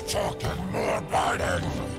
talking, more biting!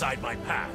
Decide my path.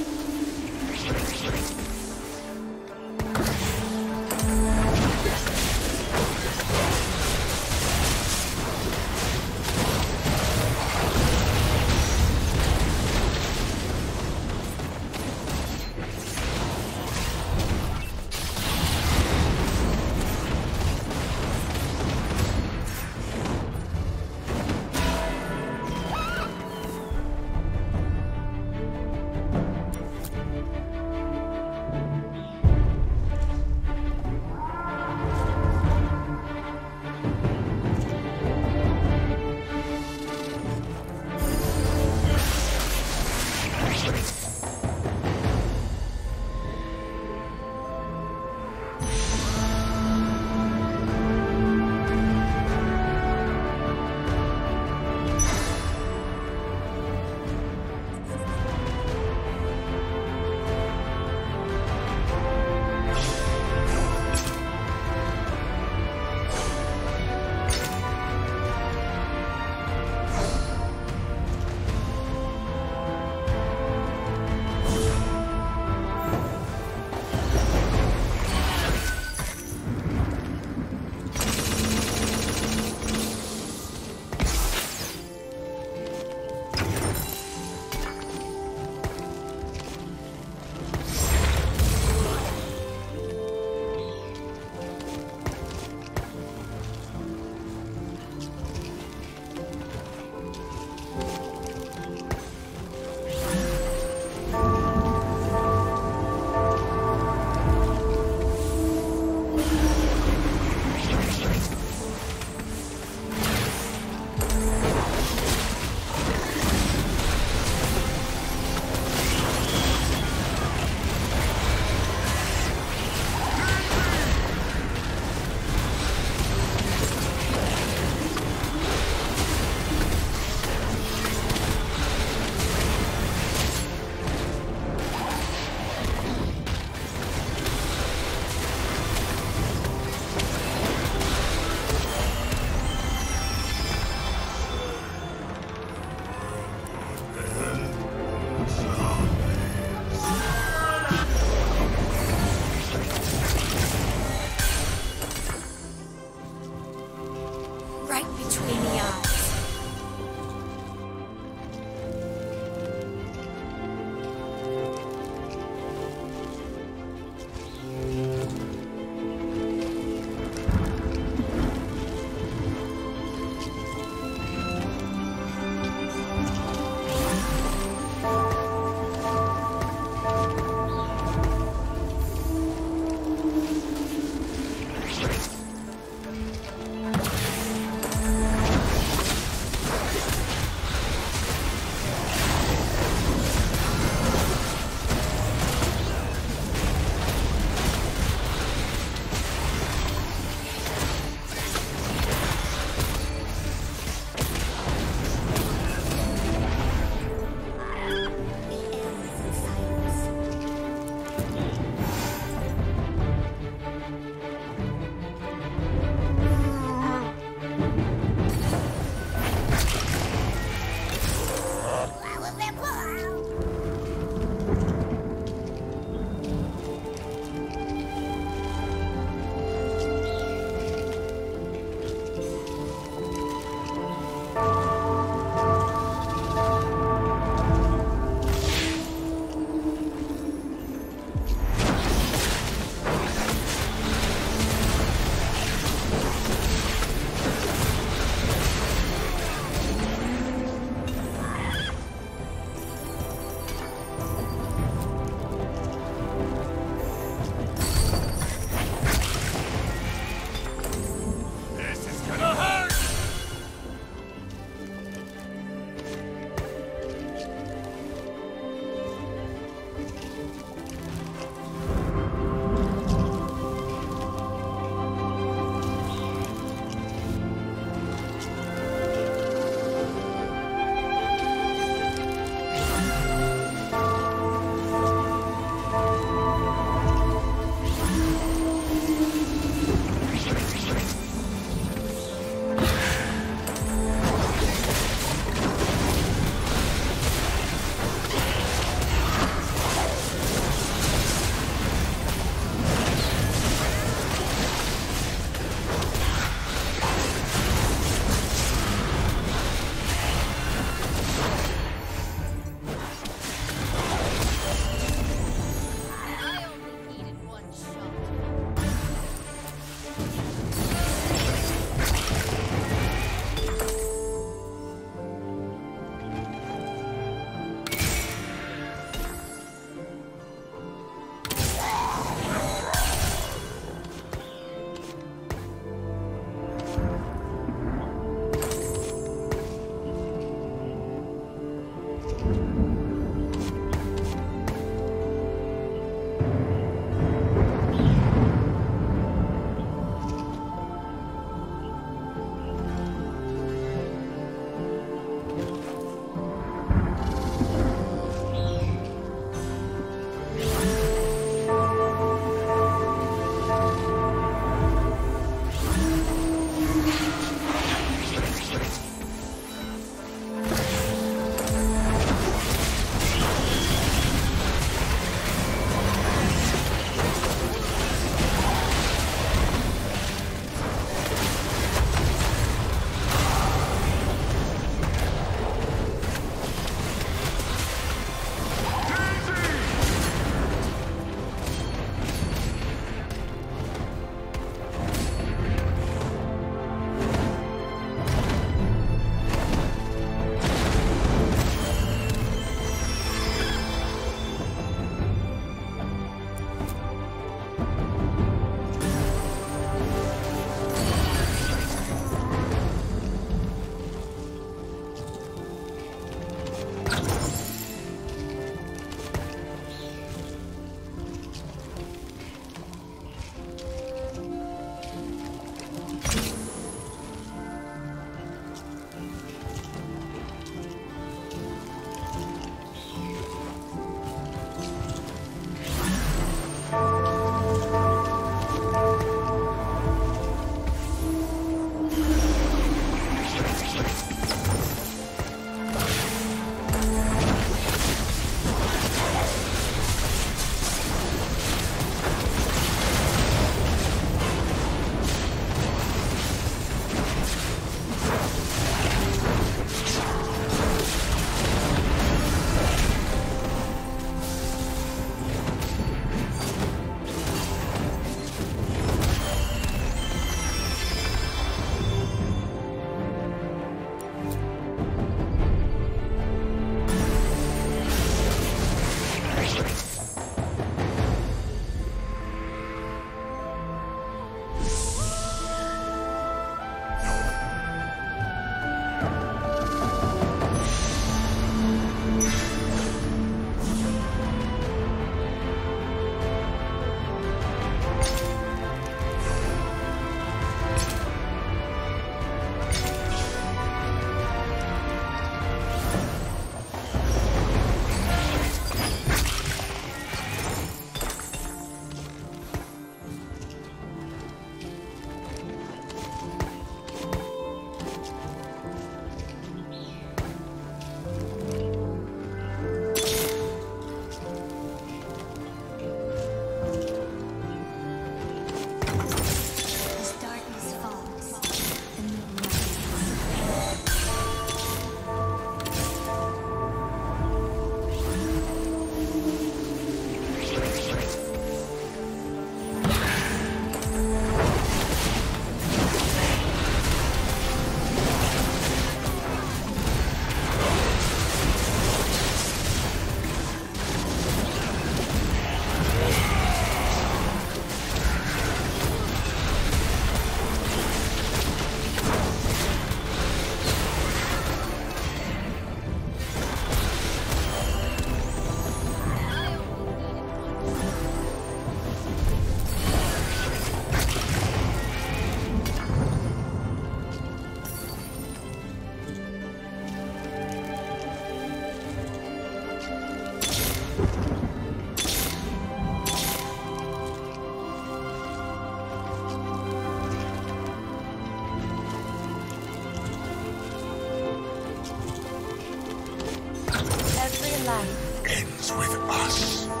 life ends with us.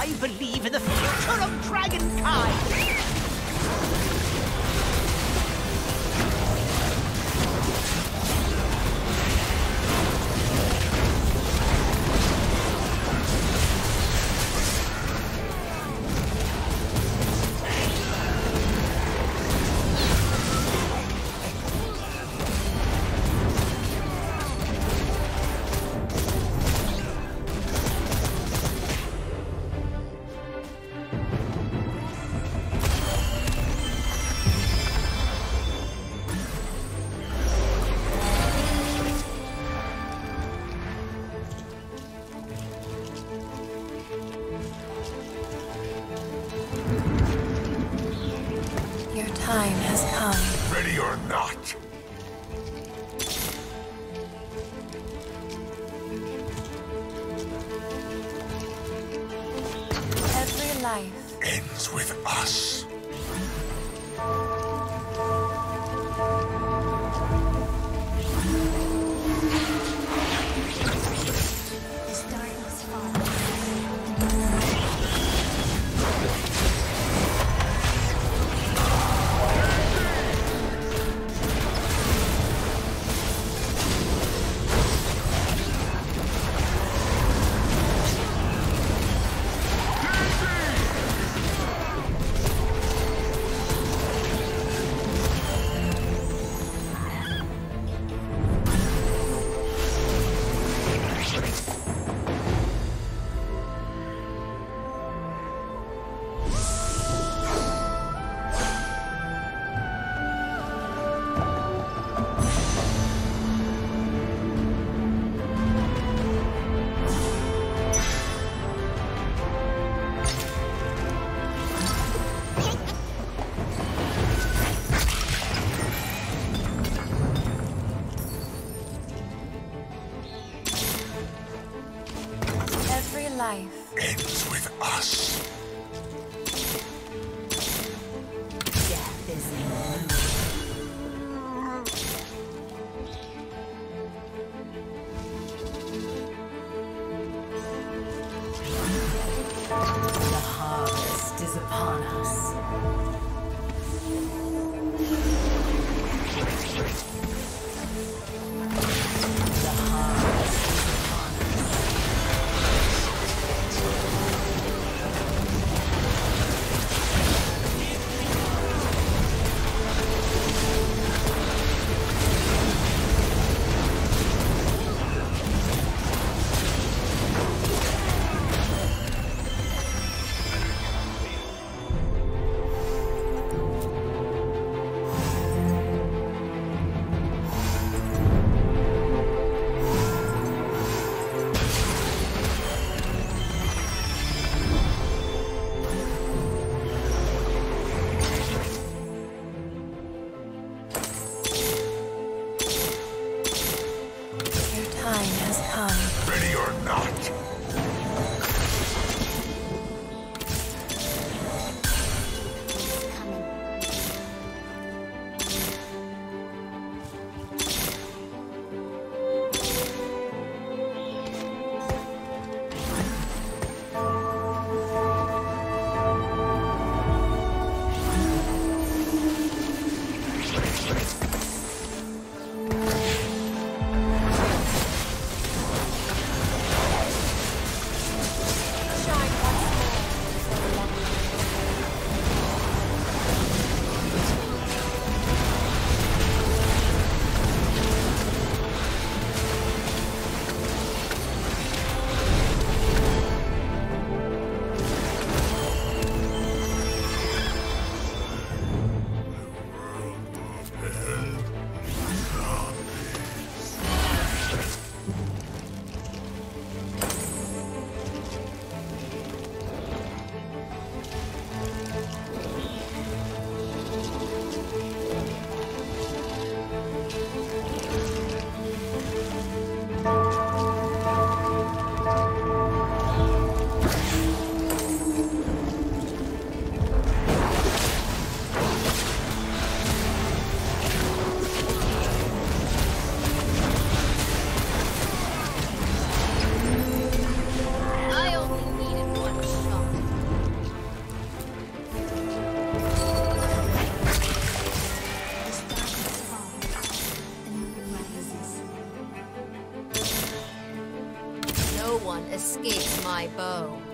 I believe in the future of dragonkind. My bow.